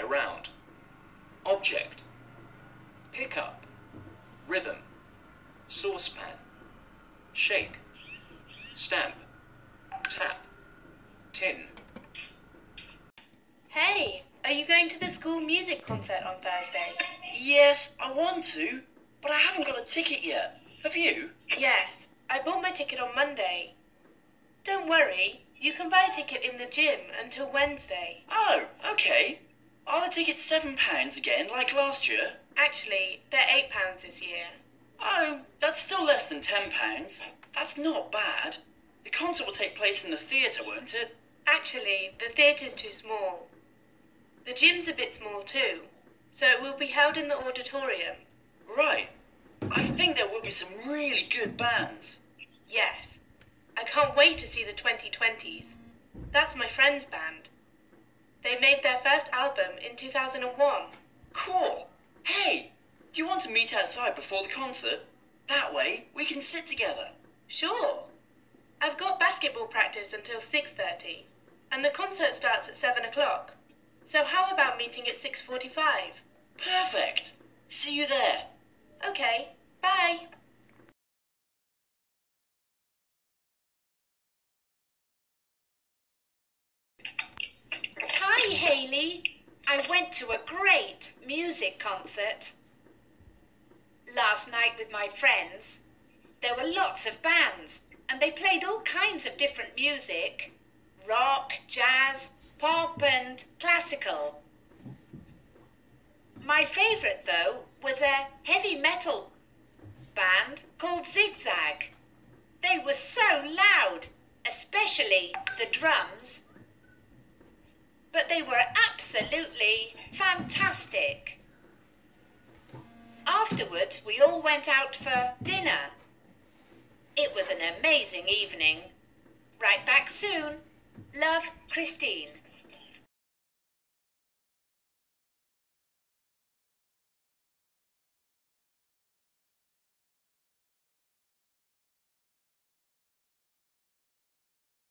around. Object, pickup, rhythm, saucepan, shake, stamp, tap, tin. Hey, are you going to the school music concert on Thursday? Yes, I want to, but I haven't got a ticket yet. Have you? Yes, I bought my ticket on Monday. Don't worry, you can buy a ticket in the gym until Wednesday. Oh, okay. Are the tickets seven pounds again, like last year? Actually, they're eight pounds this year. Oh, that's still less than ten pounds. That's not bad. The concert will take place in the theatre, won't it? Actually, the theatre's too small. The gym's a bit small too, so it will be held in the auditorium. Right. I think there will be some really good bands. Yes. I can't wait to see the 2020s. That's my friend's band. They made their first album in 2001. Cool. Hey, do you want to meet outside before the concert? That way we can sit together. Sure. I've got basketball practice until 6:30, and the concert starts at 7 o'clock. So how about meeting at 6:45? Perfect. See you there. Okay. Bye. I went to a great music concert last night with my friends. There were lots of bands, and they played all kinds of different music rock, jazz, pop, and classical. My favourite, though, was a heavy metal band called Zigzag. They were so loud, especially the drums but they were absolutely fantastic. Afterwards, we all went out for dinner. It was an amazing evening. Write back soon. Love, Christine.